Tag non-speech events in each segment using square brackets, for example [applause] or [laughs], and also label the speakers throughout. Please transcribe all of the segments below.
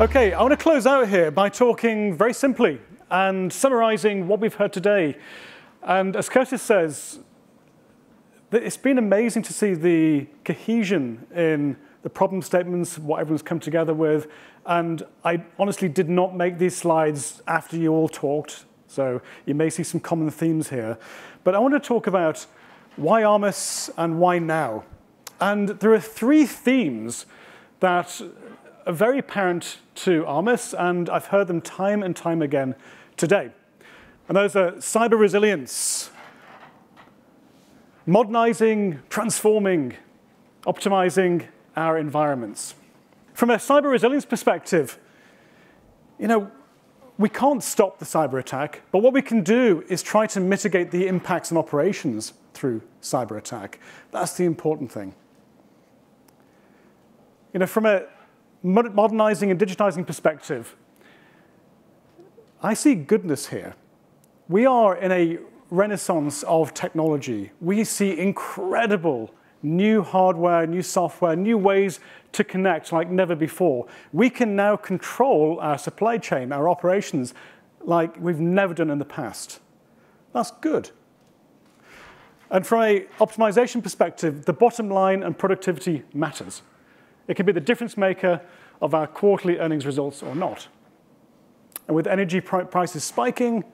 Speaker 1: Okay, I want to close out here by talking very simply and summarizing what we've heard today. And as Curtis says, it's been amazing to see the cohesion in the problem statements, what everyone's come together with. And I honestly did not make these slides after you all talked. So you may see some common themes here. But I want to talk about why Armis and why now. And there are three themes that very apparent to Armis, and I've heard them time and time again today. And those are cyber resilience, modernizing, transforming, optimizing our environments. From a cyber resilience perspective, you know, we can't stop the cyber attack, but what we can do is try to mitigate the impacts on operations through cyber attack. That's the important thing. You know, from a modernizing and digitizing perspective, I see goodness here. We are in a renaissance of technology. We see incredible new hardware, new software, new ways to connect like never before. We can now control our supply chain, our operations, like we've never done in the past. That's good. And from a optimization perspective, the bottom line and productivity matters. It can be the difference maker of our quarterly earnings results or not. And with energy prices spiking,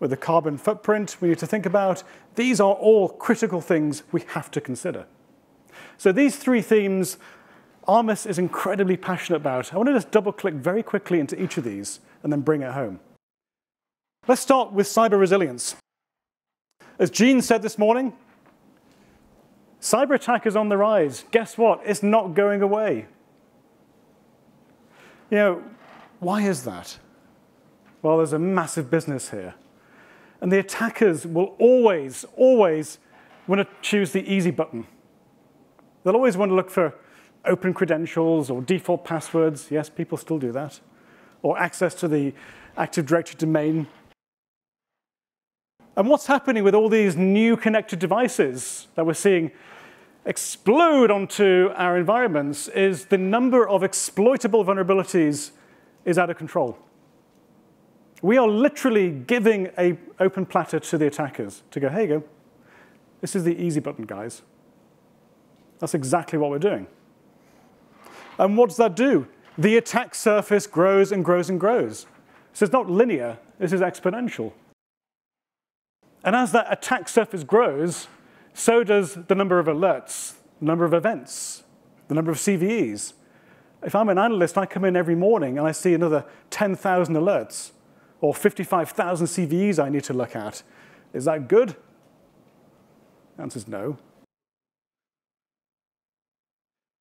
Speaker 1: with the carbon footprint we need to think about, these are all critical things we have to consider. So these three themes, Armis is incredibly passionate about. I want to just double click very quickly into each of these and then bring it home. Let's start with cyber resilience. As Jean said this morning, cyber attack is on the rise. Guess what? It's not going away. You know, why is that? Well, there's a massive business here. And the attackers will always, always want to choose the easy button. They'll always want to look for open credentials or default passwords. Yes, people still do that. Or access to the Active Directory domain. And what's happening with all these new connected devices that we're seeing explode onto our environments is the number of exploitable vulnerabilities is out of control. We are literally giving an open platter to the attackers to go, hey, go. This is the easy button, guys. That's exactly what we're doing. And what does that do? The attack surface grows and grows and grows. So it's not linear, this is exponential. And as that attack surface grows, so does the number of alerts, the number of events, the number of CVEs. If I'm an analyst, I come in every morning and I see another 10,000 alerts or 55,000 CVEs I need to look at. Is that good? The answer is no.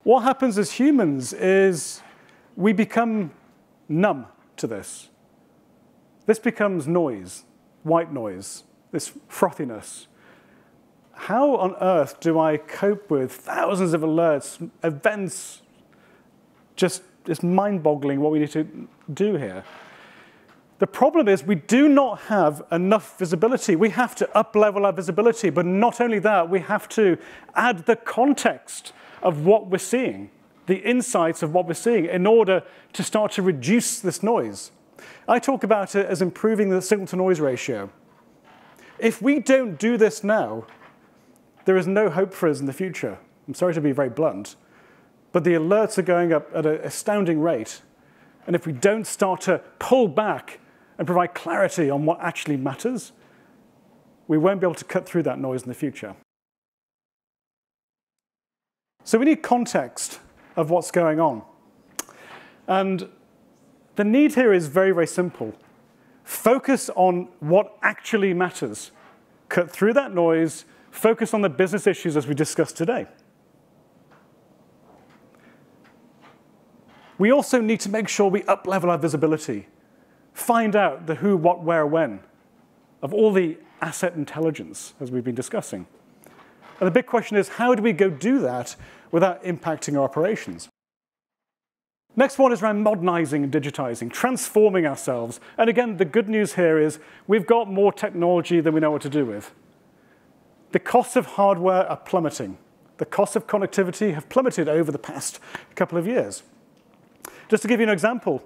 Speaker 1: What happens as humans is we become numb to this. This becomes noise, white noise, this frothiness. How on earth do I cope with thousands of alerts, events? Just it's mind-boggling what we need to do here. The problem is we do not have enough visibility. We have to up-level our visibility, but not only that, we have to add the context of what we're seeing, the insights of what we're seeing, in order to start to reduce this noise. I talk about it as improving the signal-to-noise ratio. If we don't do this now, there is no hope for us in the future. I'm sorry to be very blunt, but the alerts are going up at an astounding rate. And if we don't start to pull back and provide clarity on what actually matters, we won't be able to cut through that noise in the future. So we need context of what's going on. And the need here is very, very simple. Focus on what actually matters. Cut through that noise, focus on the business issues as we discussed today. We also need to make sure we up-level our visibility. Find out the who, what, where, when of all the asset intelligence, as we've been discussing. And the big question is, how do we go do that without impacting our operations? Next one is around modernizing and digitizing, transforming ourselves. And again, the good news here is we've got more technology than we know what to do with. The costs of hardware are plummeting. The costs of connectivity have plummeted over the past couple of years. Just to give you an example,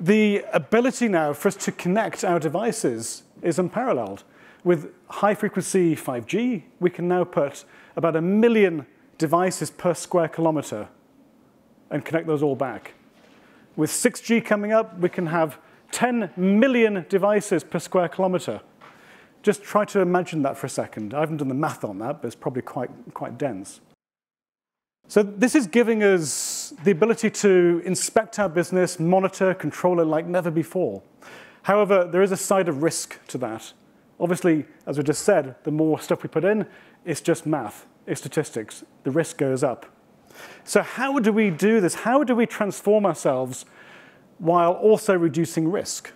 Speaker 1: the ability now for us to connect our devices is unparalleled. With high frequency 5G, we can now put about a million devices per square kilometer and connect those all back. With 6G coming up, we can have 10 million devices per square kilometer. Just try to imagine that for a second. I haven't done the math on that, but it's probably quite, quite dense. So this is giving us the ability to inspect our business, monitor, control it like never before. However, there is a side of risk to that. Obviously, as we just said, the more stuff we put in, it's just math, it's statistics. The risk goes up. So how do we do this? How do we transform ourselves while also reducing risk?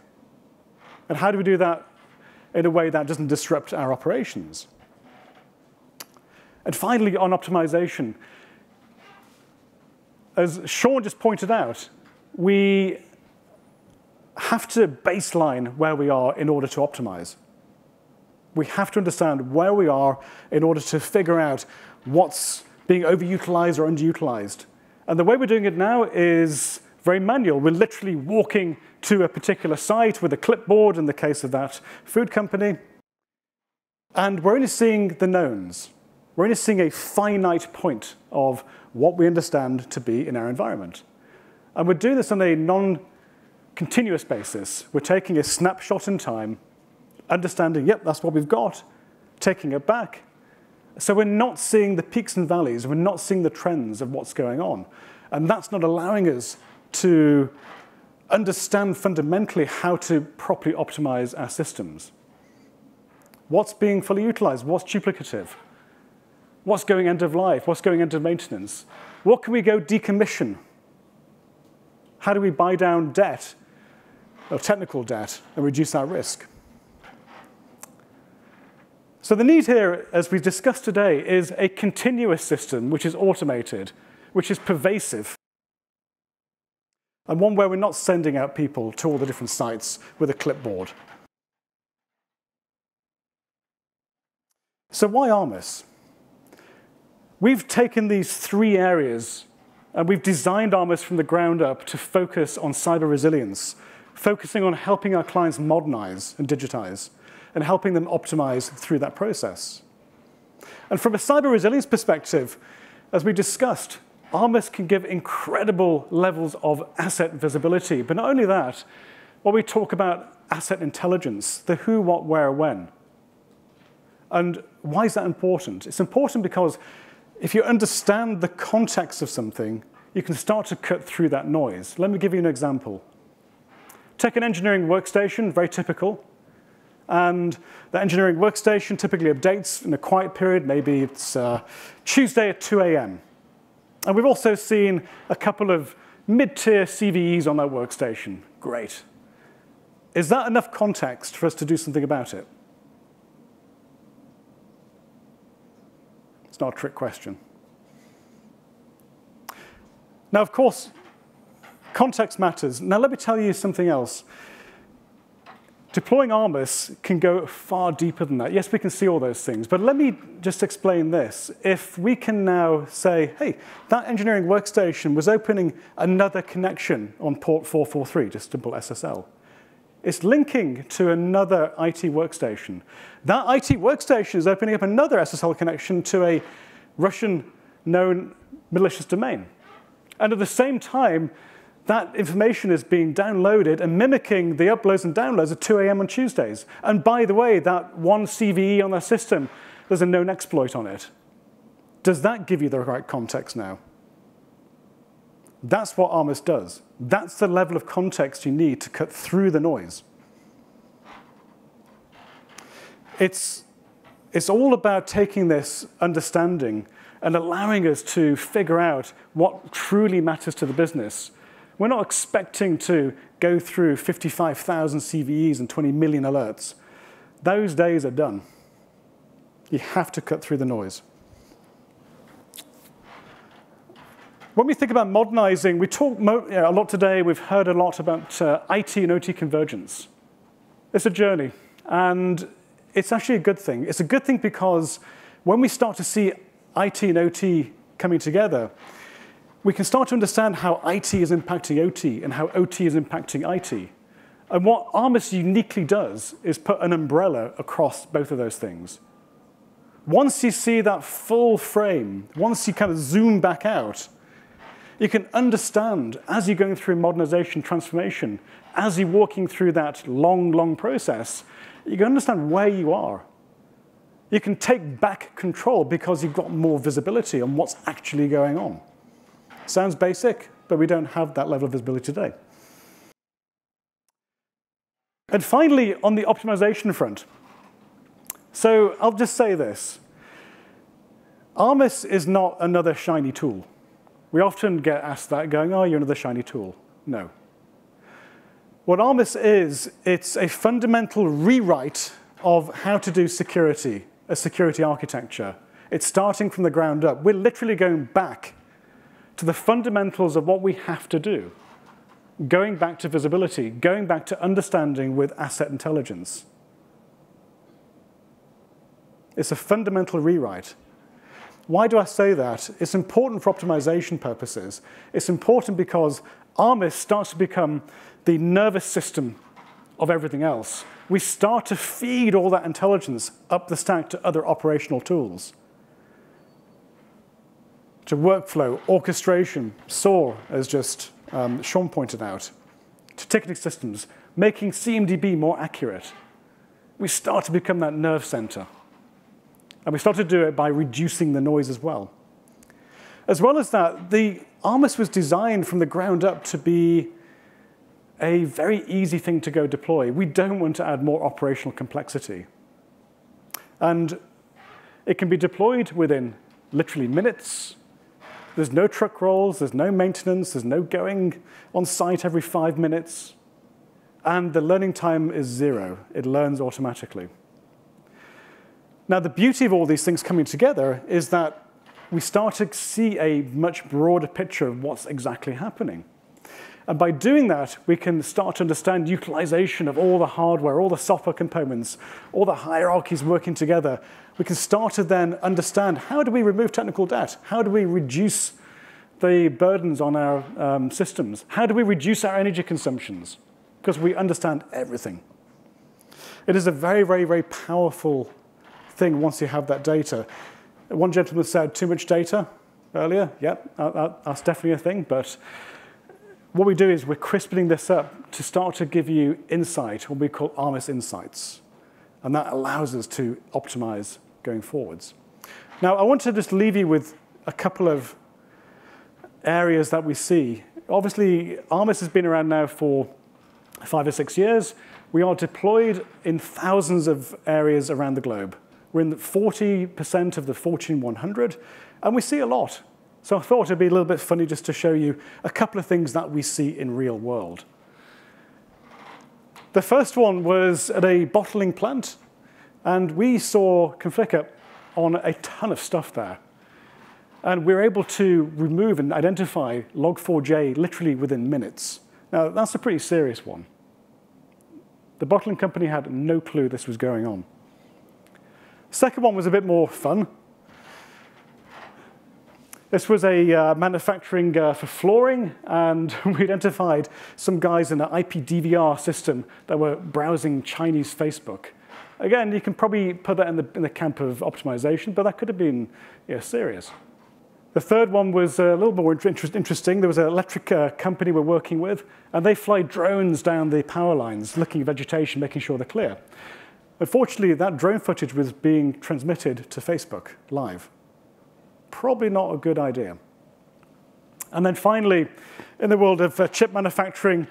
Speaker 1: And how do we do that in a way that doesn't disrupt our operations? And finally, on optimization, as Sean just pointed out, we have to baseline where we are in order to optimize. We have to understand where we are in order to figure out what's being overutilized or underutilized. And the way we're doing it now is very manual. We're literally walking to a particular site with a clipboard in the case of that food company. And we're only seeing the knowns. We're only seeing a finite point of what we understand to be in our environment. And we're doing this on a non-continuous basis. We're taking a snapshot in time, understanding, yep, that's what we've got, taking it back. So we're not seeing the peaks and valleys. We're not seeing the trends of what's going on. And that's not allowing us to understand fundamentally how to properly optimize our systems. What's being fully utilized? What's duplicative? What's going end of life? What's going end of maintenance? What can we go decommission? How do we buy down debt, or technical debt, and reduce our risk? So the need here, as we've discussed today, is a continuous system which is automated, which is pervasive, and one where we're not sending out people to all the different sites with a clipboard. So why Armis? We've taken these three areas and we've designed Armis from the ground up to focus on cyber resilience, focusing on helping our clients modernize and digitize, and helping them optimize through that process. And from a cyber resilience perspective, as we discussed, Armis can give incredible levels of asset visibility. But not only that, when we talk about asset intelligence, the who, what, where, when. And why is that important? It's important because if you understand the context of something, you can start to cut through that noise. Let me give you an example. Take an engineering workstation, very typical. And the engineering workstation typically updates in a quiet period. Maybe it's uh, Tuesday at 2 a.m. And we've also seen a couple of mid-tier CVEs on that workstation. Great. Is that enough context for us to do something about it? It's not a trick question. Now, of course, context matters. Now, let me tell you something else. Deploying Armis can go far deeper than that. Yes, we can see all those things, but let me just explain this. If we can now say, hey, that engineering workstation was opening another connection on port 443, just simple SSL. It's linking to another IT workstation. That IT workstation is opening up another SSL connection to a Russian known malicious domain. And at the same time, that information is being downloaded and mimicking the uploads and downloads at 2 a.m. on Tuesdays. And by the way, that one CVE on that system, there's a known exploit on it. Does that give you the right context now? That's what Armis does. That's the level of context you need to cut through the noise. It's, it's all about taking this understanding and allowing us to figure out what truly matters to the business. We're not expecting to go through 55,000 CVEs and 20 million alerts. Those days are done. You have to cut through the noise. When we think about modernizing, we talk know, a lot today, we've heard a lot about uh, IT and OT convergence. It's a journey, and it's actually a good thing. It's a good thing because when we start to see IT and OT coming together, we can start to understand how IT is impacting OT and how OT is impacting IT. And what Armis uniquely does is put an umbrella across both of those things. Once you see that full frame, once you kind of zoom back out, you can understand as you're going through modernization transformation, as you're walking through that long, long process, you can understand where you are. You can take back control because you've got more visibility on what's actually going on. Sounds basic, but we don't have that level of visibility today. And finally, on the optimization front, so I'll just say this. Armis is not another shiny tool. We often get asked that, going, oh, you're another shiny tool. No. What Armis is, it's a fundamental rewrite of how to do security, a security architecture. It's starting from the ground up. We're literally going back to the fundamentals of what we have to do, going back to visibility, going back to understanding with asset intelligence. It's a fundamental rewrite. Why do I say that? It's important for optimization purposes. It's important because Armis starts to become the nervous system of everything else. We start to feed all that intelligence up the stack to other operational tools. To workflow, orchestration, SOAR, as just um, Sean pointed out, to ticketing systems, making CMDB more accurate. We start to become that nerve center. And we start to do it by reducing the noise as well. As well as that, the Armis was designed from the ground up to be a very easy thing to go deploy. We don't want to add more operational complexity. And it can be deployed within literally minutes. There's no truck rolls, there's no maintenance, there's no going on site every five minutes. And the learning time is zero. It learns automatically. Now, the beauty of all these things coming together is that we start to see a much broader picture of what's exactly happening. And by doing that, we can start to understand utilization of all the hardware, all the software components, all the hierarchies working together. We can start to then understand how do we remove technical debt? How do we reduce the burdens on our um, systems? How do we reduce our energy consumptions? Because we understand everything. It is a very, very, very powerful thing once you have that data. One gentleman said too much data earlier. Yep, that's definitely a thing. But what we do is we're crisping this up to start to give you insight, what we call Armis Insights. And that allows us to optimize going forwards. Now, I want to just leave you with a couple of areas that we see. Obviously, Armis has been around now for five or six years. We are deployed in thousands of areas around the globe. We're in 40% of the Fortune 100, and we see a lot. So I thought it'd be a little bit funny just to show you a couple of things that we see in real world. The first one was at a bottling plant, and we saw Conficker on a ton of stuff there. And we were able to remove and identify log4j literally within minutes. Now, that's a pretty serious one. The bottling company had no clue this was going on. Second one was a bit more fun. This was a uh, manufacturing uh, for flooring, and [laughs] we identified some guys in an IPDVR system that were browsing Chinese Facebook. Again, you can probably put that in the, in the camp of optimization, but that could have been yeah, serious. The third one was a little more interesting. There was an electric uh, company we're working with, and they fly drones down the power lines, looking at vegetation, making sure they're clear. Unfortunately, that drone footage was being transmitted to Facebook live. Probably not a good idea. And then finally, in the world of uh, chip manufacturing,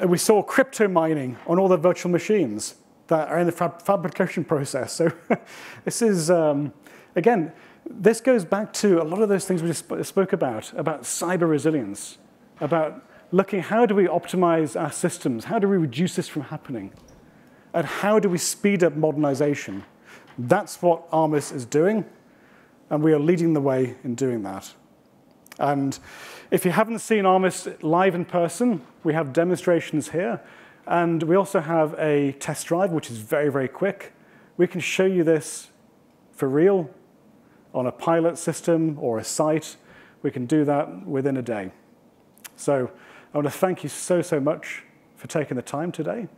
Speaker 1: uh, we saw crypto mining on all the virtual machines that are in the fab fabrication process. So [laughs] this is, um, again, this goes back to a lot of those things we just sp spoke about, about cyber resilience, about looking how do we optimize our systems? How do we reduce this from happening? and how do we speed up modernization. That's what Armis is doing, and we are leading the way in doing that. And if you haven't seen Armis live in person, we have demonstrations here, and we also have a test drive, which is very, very quick. We can show you this for real on a pilot system or a site we can do that within a day. So I want to thank you so, so much for taking the time today.